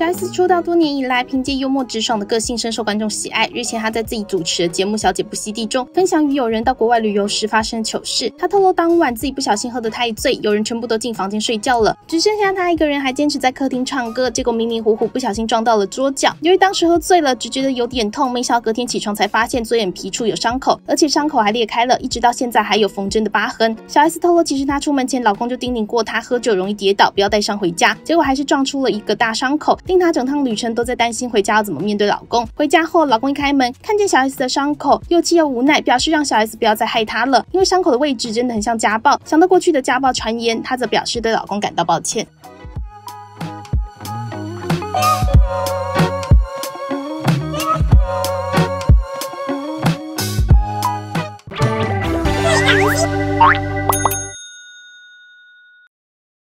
小 S 出道多年以来，凭借幽默直爽的个性深受观众喜爱。日前，她在自己主持的节目《小姐不吸地》中，分享与友人到国外旅游时发生的糗事。她透露，当晚自己不小心喝得太醉，友人全部都进房间睡觉了，只剩下她一个人还坚持在客厅唱歌，结果迷迷糊糊不小心撞到了桌角。由于当时喝醉了，只觉得有点痛，没想到隔天起床才发现左眼皮处有伤口，而且伤口还裂开了，一直到现在还有缝针的疤痕。小 S 透露，其实她出门前老公就叮咛过她，喝酒容易跌倒，不要带伤回家，结果还是撞出了一个大伤口。令她整趟旅程都在担心回家要怎么面对老公。回家后，老公一开门，看见小 S 的伤口，又气又无奈，表示让小 S 不要再害他了，因为伤口的位置真的很像家暴。想到过去的家暴传言，她则表示对老公感到抱歉。